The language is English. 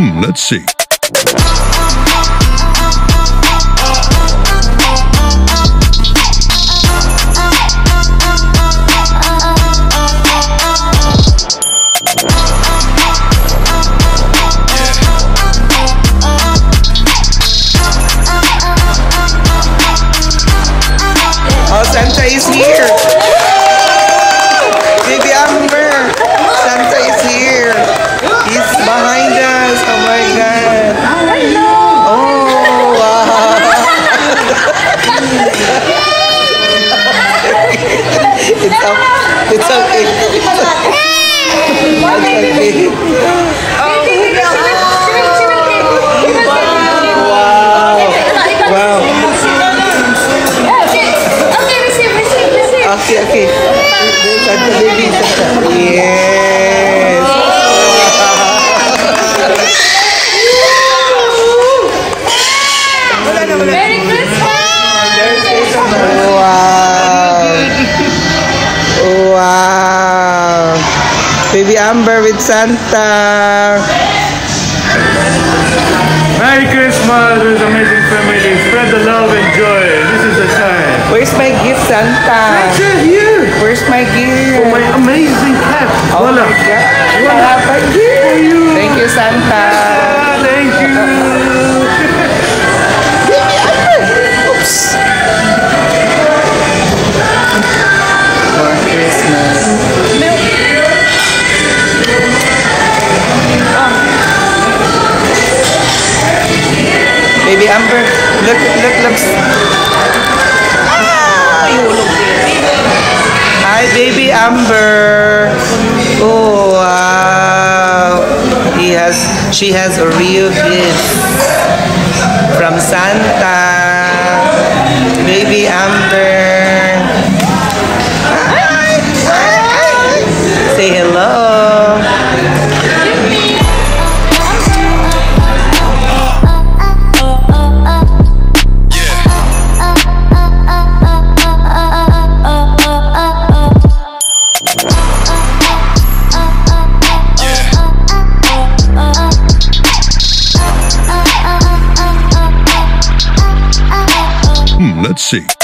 Hmm, let's see. Oh, Santa is here. It's okay. It's okay. Wow. Wow. Okay. Yes. Merry Christmas! Wow. Wow. Baby Amber with Santa. Merry Christmas with amazing family. Spread the love and joy. This is the time. Where's my gift, Santa? Sit here. Where's my gift? Oh, my amazing cat. Oh Voila. my God. Wala pa Amber, look, look, look. Ah, you look. Hi, baby Amber. Oh, wow. He has, she has a real gift from Santa. Hmm, let's see.